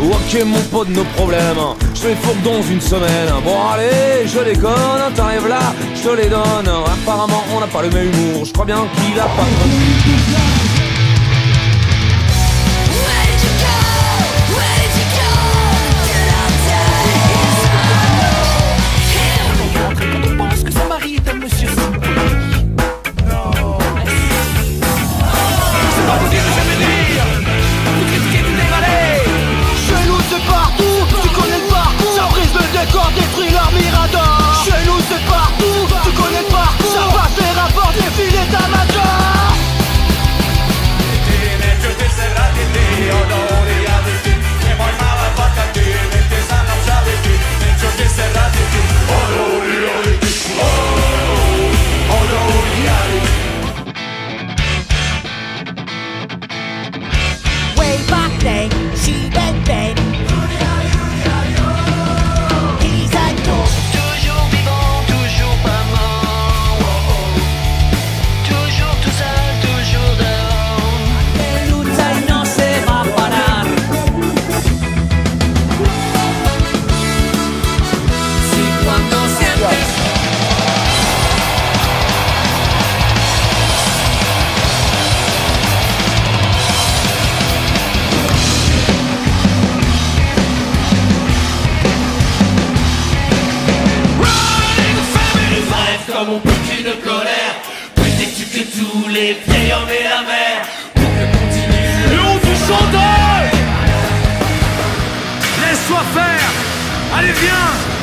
Ok mon pote nos problèmes Je te les fourgue dans une semaine Bon allez je déconne T'arrives là je te les donne Apparemment on n'a pas le même humour Je crois bien qu'il a pas dans mon pic une colère. Peut-être que tous les vieils hommes et la mer. Pour que continue le du chanteur Laisse-toi faire. Allez viens.